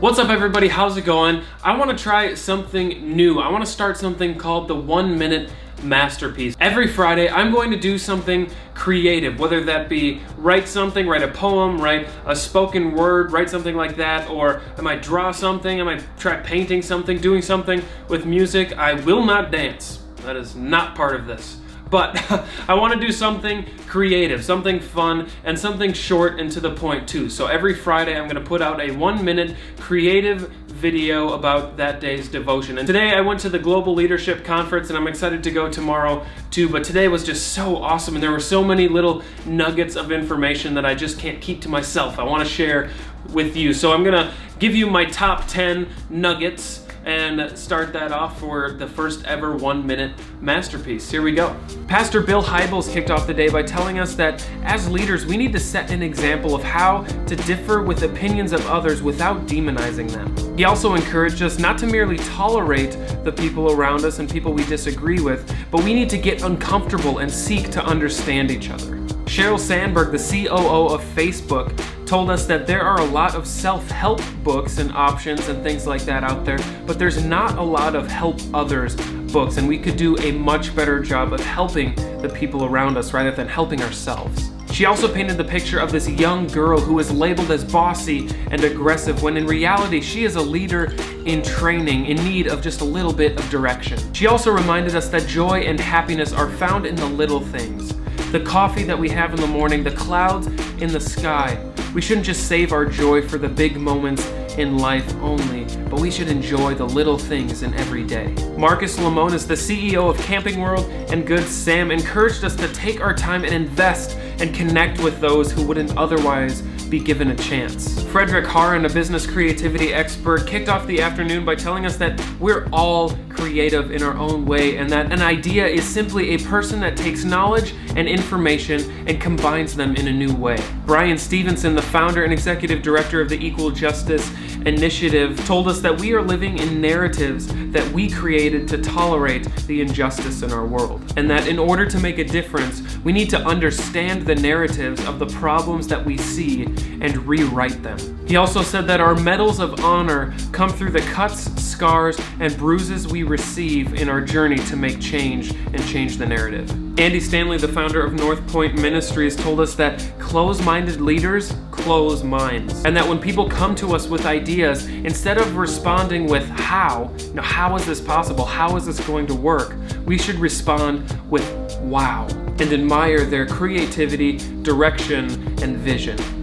What's up everybody, how's it going? I wanna try something new. I wanna start something called the one minute masterpiece. Every Friday, I'm going to do something creative, whether that be write something, write a poem, write a spoken word, write something like that, or I might draw something, I might try painting something, doing something with music. I will not dance. That is not part of this but I want to do something creative, something fun, and something short and to the point too. So every Friday I'm going to put out a one minute creative video about that day's devotion. And today I went to the Global Leadership Conference and I'm excited to go tomorrow too, but today was just so awesome and there were so many little nuggets of information that I just can't keep to myself. I want to share with you. So I'm going to give you my top 10 nuggets and start that off for the first ever one minute masterpiece. Here we go. Pastor Bill Hybels kicked off the day by telling us that as leaders, we need to set an example of how to differ with opinions of others without demonizing them. He also encouraged us not to merely tolerate the people around us and people we disagree with, but we need to get uncomfortable and seek to understand each other. Sheryl Sandberg, the COO of Facebook, told us that there are a lot of self-help books and options and things like that out there, but there's not a lot of help others books, and we could do a much better job of helping the people around us rather than helping ourselves. She also painted the picture of this young girl who is labeled as bossy and aggressive when in reality she is a leader in training in need of just a little bit of direction. She also reminded us that joy and happiness are found in the little things the coffee that we have in the morning, the clouds in the sky. We shouldn't just save our joy for the big moments in life only, but we should enjoy the little things in every day. Marcus Lemonis, the CEO of Camping World and Good Sam, encouraged us to take our time and invest and connect with those who wouldn't otherwise be given a chance. Fredrik Härén, a business creativity expert, kicked off the afternoon by telling us that we're all creative in our own way and that an idea is simply a person that takes knowledge and information and combines them in a new way. Bryan Stevenson, the founder and executive director of the Equal Justice Initiative, told us that we are living in narratives that we created to tolerate the injustice in our world. And that in order to make a difference, we need to understand the narratives of the problems that we see and rewrite them. He also said that our medals of honor come through the cuts, scars, and bruises we receive in our journey to make change and change the narrative. Andy Stanley, the founder of North Point Ministries, told us that close-minded leaders close minds. And that when people come to us with ideas, instead of responding with how, you know, how is this possible? How is this going to work? We should respond with wow and admire their creativity, direction, and vision.